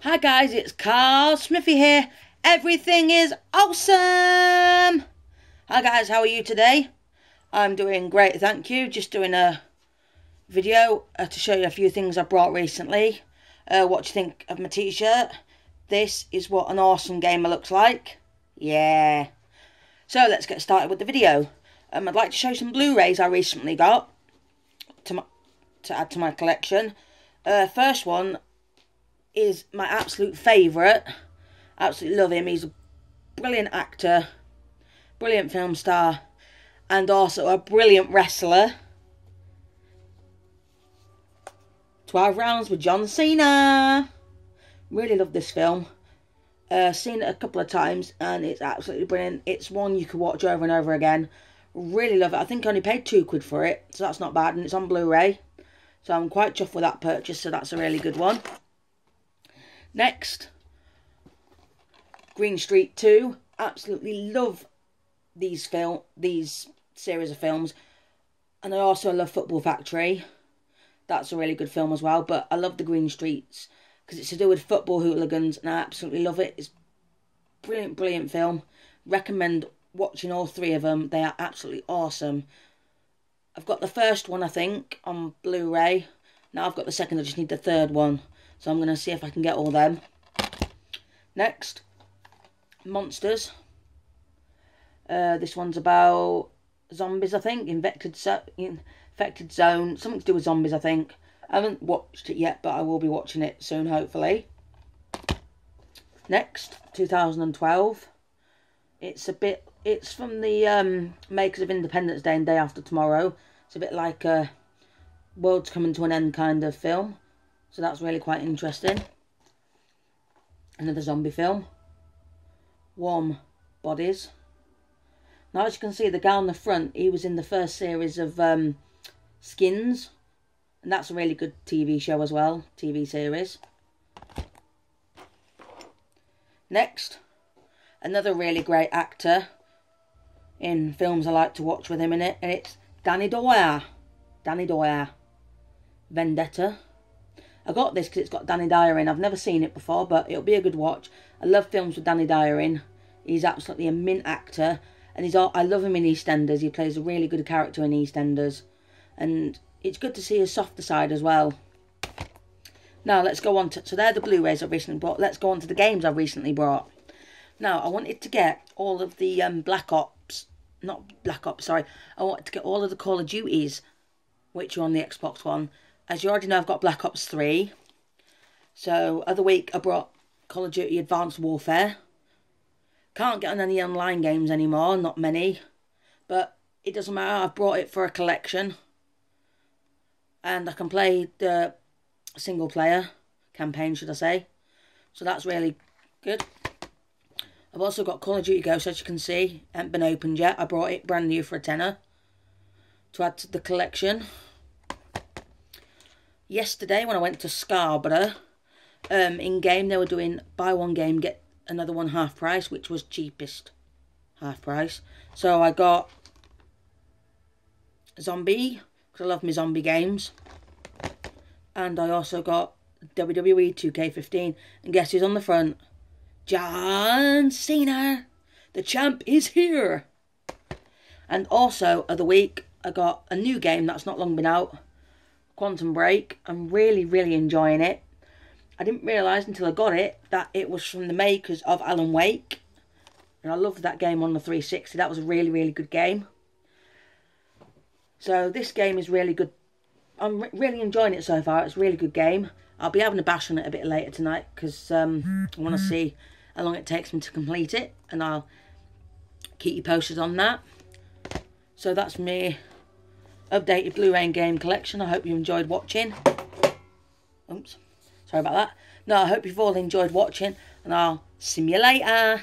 Hi guys, it's Carl Smithy here. Everything is awesome. Hi guys, how are you today? I'm doing great, thank you. Just doing a video uh, to show you a few things I brought recently. Uh, what do you think of my t-shirt? This is what an awesome gamer looks like. Yeah. So let's get started with the video. Um, I'd like to show you some Blu-rays I recently got to my, to add to my collection. Uh, first one is my absolute favourite. Absolutely love him. He's a brilliant actor, brilliant film star, and also a brilliant wrestler. 12 Rounds with John Cena. Really love this film. Uh, seen it a couple of times and it's absolutely brilliant. It's one you could watch over and over again. Really love it. I think I only paid two quid for it, so that's not bad. And it's on Blu-ray. So I'm quite chuffed with that purchase, so that's a really good one. Next, Green Street 2. Absolutely love these film these series of films. And I also love Football Factory. That's a really good film as well. But I love the Green Streets because it's to do with football hooligans and I absolutely love it. It's brilliant, brilliant film. Recommend watching all three of them. They are absolutely awesome. I've got the first one, I think, on Blu-ray. Now I've got the second, I just need the third one. So I'm going to see if I can get all them. Next, Monsters. Uh, this one's about zombies, I think. Infected, infected Zone. Something to do with zombies, I think. I haven't watched it yet, but I will be watching it soon, hopefully. Next, 2012. It's a bit... It's from the um, makers of Independence Day and Day After Tomorrow. It's a bit like a world's coming to an end kind of film. So that's really quite interesting. Another zombie film. Warm Bodies. Now, as you can see, the guy on the front, he was in the first series of um, Skins. And that's a really good TV show as well, TV series. Next, another really great actor in films I like to watch with him in it, and it's Danny Dyer. Danny Dyer. Vendetta. I got this because it's got Danny Dyer in. I've never seen it before, but it'll be a good watch. I love films with Danny Dyer in. He's absolutely a mint actor, and he's all, I love him in EastEnders. He plays a really good character in EastEnders, and it's good to see his softer side as well. Now let's go on to so they're the Blu-rays I've recently bought. Let's go on to the games I've recently brought. Now I wanted to get all of the um, Black Ops, not Black Ops, sorry. I wanted to get all of the Call of Duties, which are on the Xbox One. As you already know, I've got Black Ops 3. So other week I brought Call of Duty Advanced Warfare. Can't get on any online games anymore, not many. But it doesn't matter, I've brought it for a collection and I can play the single player campaign, should I say. So that's really good. I've also got Call of Duty Ghosts, as you can see. Hasn't been opened yet. I brought it brand new for a tenner to add to the collection. Yesterday, when I went to Scarborough, um, in game they were doing buy one game, get another one half price, which was cheapest half price. So I got Zombi, because I love my zombie games. And I also got WWE 2K15. And guess who's on the front? John Cena! The champ is here! And also, of the week, I got a new game that's not long been out. Quantum Break. I'm really, really enjoying it. I didn't realise until I got it that it was from the makers of Alan Wake. And I loved that game on the 360. That was a really, really good game. So this game is really good. I'm re really enjoying it so far. It's a really good game. I'll be having a bash on it a bit later tonight because um, I want to see how long it takes me to complete it. And I'll keep you posted on that. So that's me updated Blu-ray game collection. I hope you enjoyed watching. Oops. Sorry about that. No, I hope you've all enjoyed watching. And I'll see you later.